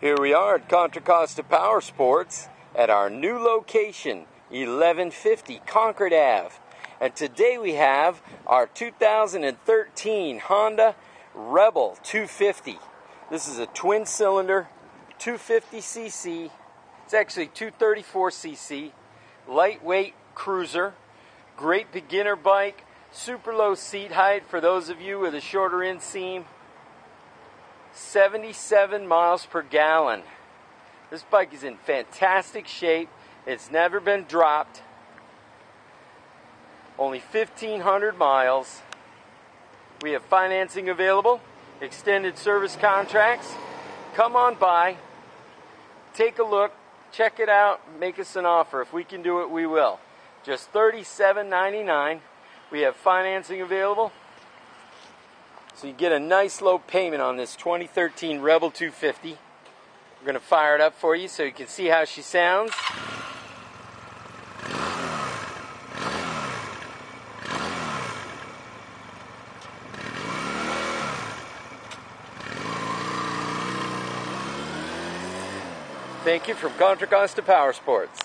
Here we are at Contra Costa Power Sports at our new location, 1150 Concord Ave. And today we have our 2013 Honda Rebel 250. This is a twin cylinder 250cc. It's actually 234cc. Lightweight cruiser. Great beginner bike. Super low seat height for those of you with a shorter inseam. 77 miles per gallon. This bike is in fantastic shape. It's never been dropped. Only 1,500 miles. We have financing available, extended service contracts. Come on by, take a look, check it out, make us an offer. If we can do it, we will. Just $37.99. We have financing available. So you get a nice low payment on this 2013 Rebel 250. We're going to fire it up for you so you can see how she sounds. Thank you from Contra Costa Power Sports.